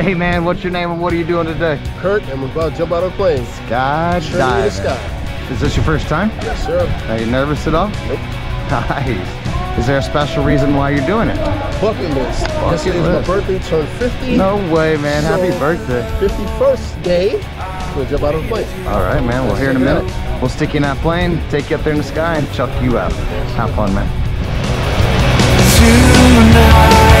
Hey man, what's your name and what are you doing today? Kurt, and we're about to jump out of a plane. Sky Straight the diving. sky. Is this your first time? Yes, sir. Are you nervous at all? Nope. Nice. Is there a special reason why you're doing it? Bucket list. Yesterday was list. my birthday, turned 50. No way, man. Happy birthday. 51st day. We'll jump out of a plane. All right, man. Well, here in a Check it minute, we'll stick you in that plane, take you up there in the sky, and chuck you out. Have fun, man. Tonight,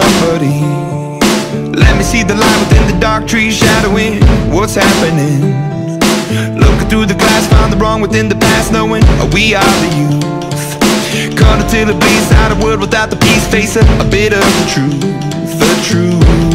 somebody let me see the light within the dark trees shadowing what's happening? Looking through the glass, found the wrong within the past, knowing we are the youth. Caught until the beast out of world without the peace, facing a bit of the truth, the truth.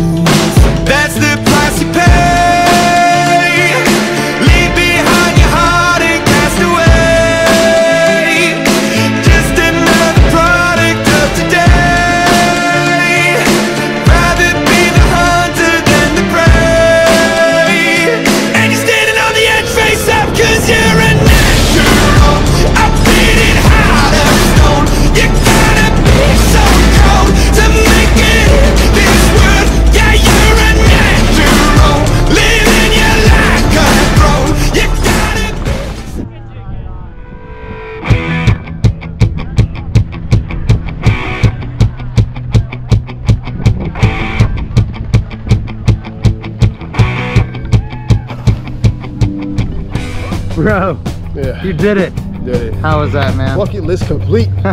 Bro, Yeah. you did it. Did it. How was that, man? Bucket list complete.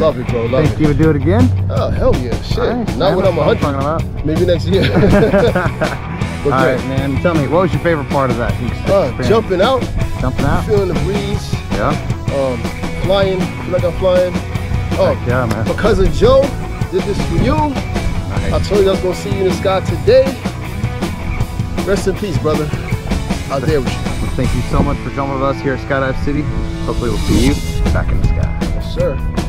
Love it, bro. Love Think it. you would do it again? Oh, hell yeah. Shit. Nice, Not man. when I'm That's 100. talking about. Maybe next year. All man. Tell me, what was your favorite part of that? Uh, jumping out, Jumping out? feeling the breeze, Yeah. um, flying, feel like I'm flying. Oh, Heck yeah, man. my cousin Joe did this for you. I told you I was gonna see you in the sky today. Rest in peace, brother. Out there with you. Thank you so much for jumping with us here at Skydive City. Hopefully we'll see you back in the sky. Yes, sir.